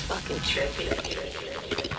fucking trippy.